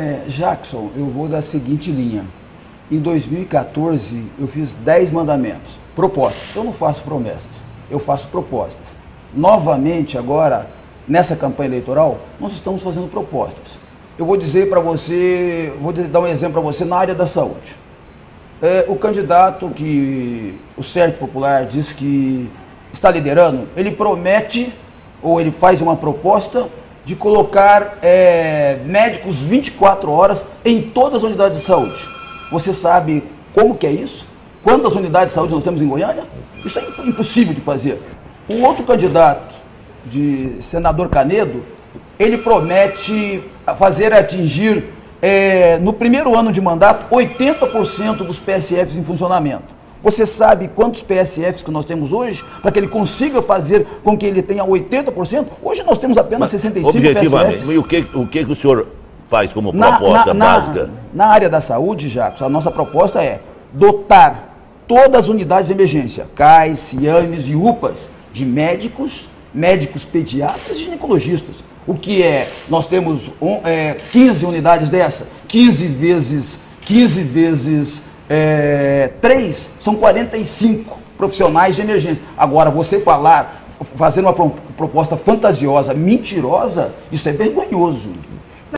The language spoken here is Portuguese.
É, Jackson, eu vou da seguinte linha. Em 2014, eu fiz 10 mandamentos, propostas. Eu não faço promessas, eu faço propostas. Novamente, agora, nessa campanha eleitoral, nós estamos fazendo propostas. Eu vou dizer para você, vou dar um exemplo para você na área da saúde. É, o candidato que o Sérgio Popular diz que está liderando, ele promete ou ele faz uma proposta de colocar é, médicos 24 horas em todas as unidades de saúde. Você sabe como que é isso? Quantas unidades de saúde nós temos em Goiânia? Isso é impossível de fazer. O outro candidato, de senador Canedo, ele promete fazer atingir, é, no primeiro ano de mandato, 80% dos PSFs em funcionamento. Você sabe quantos PSFs que nós temos hoje para que ele consiga fazer com que ele tenha 80%? Hoje nós temos apenas Mas, 65 objetivamente, PSFs. E o que, o que o senhor faz como proposta na, básica? Na, na área da saúde, Jacques, a nossa proposta é dotar todas as unidades de emergência, CAIS, CIAMES e UPAs, de médicos, médicos pediatras e ginecologistas. O que é, nós temos um, é, 15 unidades dessa, 15 vezes, 15 vezes é, 3 são 45 profissionais de emergência. Agora, você falar, fazer uma proposta fantasiosa, mentirosa, isso é vergonhoso.